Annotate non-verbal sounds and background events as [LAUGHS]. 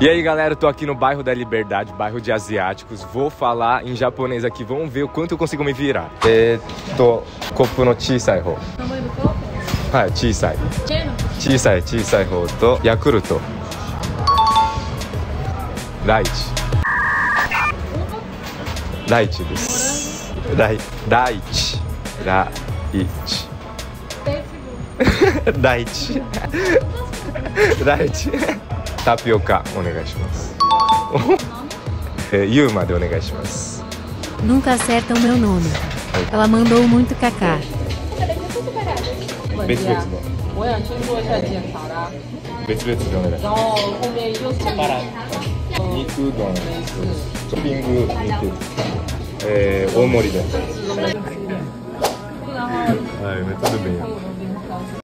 E aí galera, eu tô aqui no bairro da Liberdade, bairro de asiáticos. Vou falar em japonês aqui, vamos ver o quanto eu consigo me virar. É, Eto, copo no chisai ho. Tamanho do copo? Ah, chisai. Pequeno? Chisai, chisai ho to yakuruto. Daichi. Daichi daichi. Daichi. [LAUGHS] Daichi. Daichi. Daichi. ライチ。ライチ。ライチ。タピオカお願いします。え[LAUGHS] ーユーマでお願いします。 Nunca acertam meu nome. Ela mandou muito cacá. 別々の。我想先